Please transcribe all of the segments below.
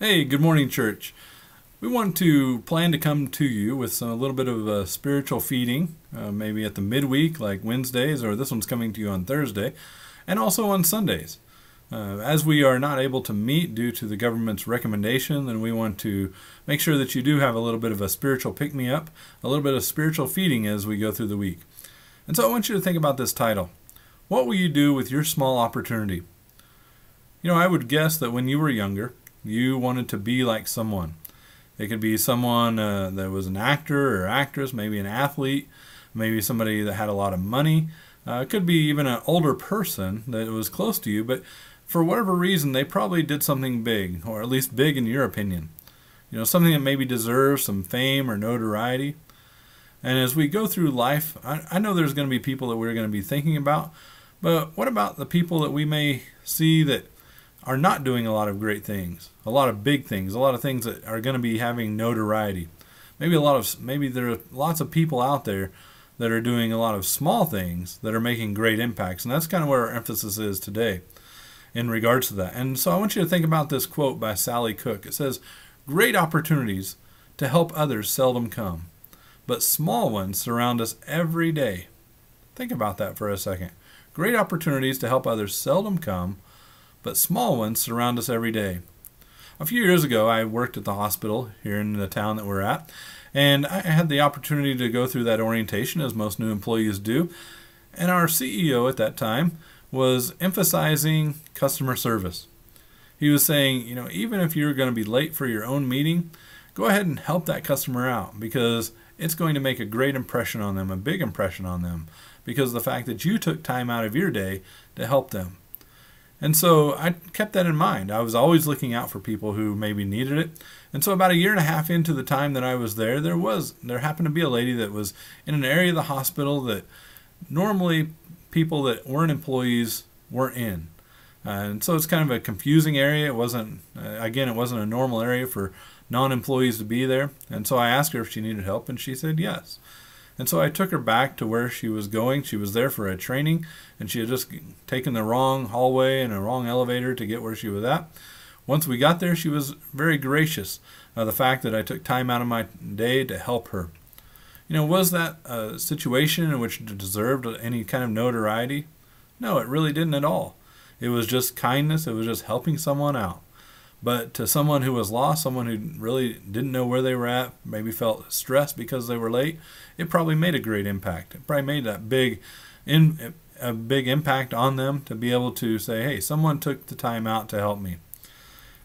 Hey, good morning, church. We want to plan to come to you with some, a little bit of uh, spiritual feeding, uh, maybe at the midweek, like Wednesdays, or this one's coming to you on Thursday, and also on Sundays. Uh, as we are not able to meet due to the government's recommendation, then we want to make sure that you do have a little bit of a spiritual pick me up, a little bit of spiritual feeding as we go through the week. And so I want you to think about this title What will you do with your small opportunity? You know, I would guess that when you were younger, you wanted to be like someone. It could be someone uh, that was an actor or actress, maybe an athlete, maybe somebody that had a lot of money. Uh, it could be even an older person that was close to you, but for whatever reason, they probably did something big, or at least big in your opinion. You know, something that maybe deserves some fame or notoriety. And as we go through life, I, I know there's going to be people that we're going to be thinking about, but what about the people that we may see that are not doing a lot of great things, a lot of big things, a lot of things that are going to be having notoriety. Maybe a lot of maybe there are lots of people out there that are doing a lot of small things that are making great impacts, and that's kind of where our emphasis is today in regards to that. And so I want you to think about this quote by Sally Cook. It says, "Great opportunities to help others seldom come, but small ones surround us every day." Think about that for a second. Great opportunities to help others seldom come, but small ones surround us every day. A few years ago, I worked at the hospital here in the town that we're at, and I had the opportunity to go through that orientation, as most new employees do. And our CEO at that time was emphasizing customer service. He was saying, you know, even if you're going to be late for your own meeting, go ahead and help that customer out because it's going to make a great impression on them, a big impression on them, because of the fact that you took time out of your day to help them. And so I kept that in mind. I was always looking out for people who maybe needed it. And so about a year and a half into the time that I was there, there was there happened to be a lady that was in an area of the hospital that normally people that weren't employees weren't in. Uh, and so it's kind of a confusing area. It wasn't uh, again, it wasn't a normal area for non-employees to be there. And so I asked her if she needed help and she said yes. And so I took her back to where she was going. She was there for a training, and she had just taken the wrong hallway and a wrong elevator to get where she was at. Once we got there, she was very gracious of the fact that I took time out of my day to help her. You know, was that a situation in which deserved any kind of notoriety? No, it really didn't at all. It was just kindness, it was just helping someone out. But to someone who was lost, someone who really didn't know where they were at, maybe felt stressed because they were late, it probably made a great impact. It probably made that big, in, a big impact on them to be able to say, "Hey, someone took the time out to help me."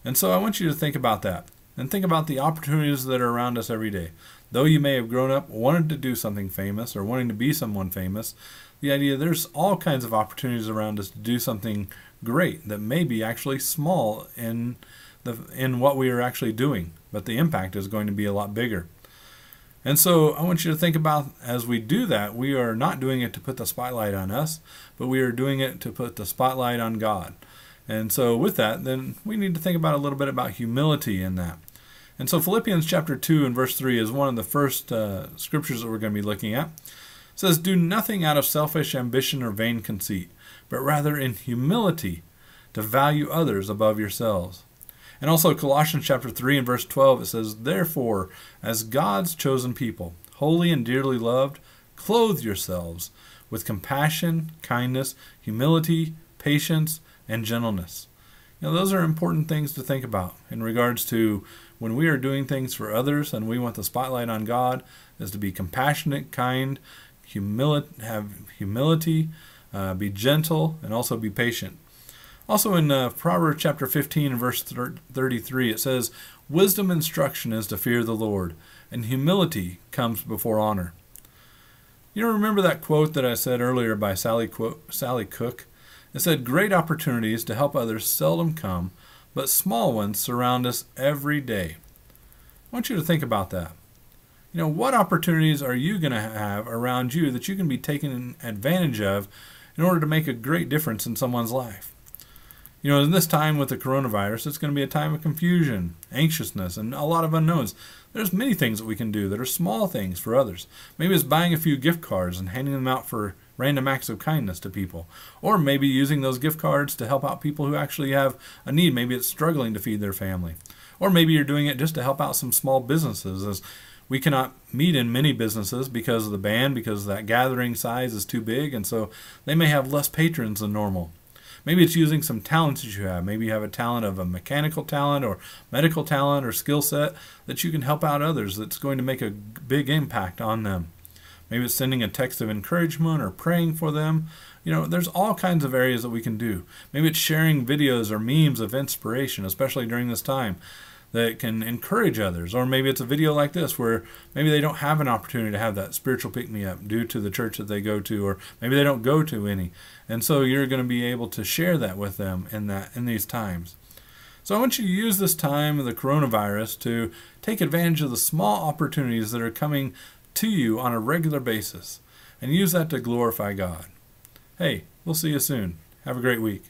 And so I want you to think about that and think about the opportunities that are around us every day. Though you may have grown up wanting to do something famous or wanting to be someone famous, the idea there's all kinds of opportunities around us to do something great that may be actually small in the in what we are actually doing, but the impact is going to be a lot bigger. And so I want you to think about as we do that, we are not doing it to put the spotlight on us, but we are doing it to put the spotlight on God. And so with that, then we need to think about a little bit about humility in that. And so Philippians chapter 2 and verse 3 is one of the first uh, scriptures that we're going to be looking at. It says, Do nothing out of selfish ambition or vain conceit, but rather in humility to value others above yourselves and also Colossians chapter 3 and verse 12 it says, "Therefore, as God's chosen people, holy and dearly loved, clothe yourselves with compassion, kindness, humility, patience, and gentleness." Know, those are important things to think about in regards to when we are doing things for others and we want the spotlight on God is to be compassionate, kind, humility, have humility, uh, be gentle, and also be patient. Also in uh, Proverbs chapter 15 and verse 33, it says, Wisdom instruction is to fear the Lord, and humility comes before honor. You remember that quote that I said earlier by Sally, Sally Cook? It said, Great opportunities to help others seldom come, but small ones surround us every day. I want you to think about that. You know, what opportunities are you going to have around you that you can be taken advantage of in order to make a great difference in someone's life? You know, in this time with the coronavirus, it's going to be a time of confusion, anxiousness, and a lot of unknowns. There's many things that we can do that are small things for others. Maybe it's buying a few gift cards and handing them out for random acts of kindness to people. Or maybe using those gift cards to help out people who actually have a need. Maybe it's struggling to feed their family. Or maybe you're doing it just to help out some small businesses as we cannot meet in many businesses because of the ban, because that gathering size is too big, and so they may have less patrons than normal. Maybe it's using some talents that you have. Maybe you have a talent of a mechanical talent or medical talent or skill set that you can help out others that's going to make a big impact on them. Maybe it's sending a text of encouragement or praying for them. You know, there's all kinds of areas that we can do. Maybe it's sharing videos or memes of inspiration, especially during this time that can encourage others. Or maybe it's a video like this where maybe they don't have an opportunity to have that spiritual pick me up due to the church that they go to, or maybe they don't go to any. And so you're going to be able to share that with them in that in these times. So I want you to use this time of the coronavirus to take advantage of the small opportunities that are coming to you on a regular basis and use that to glorify God. Hey, we'll see you soon. Have a great week.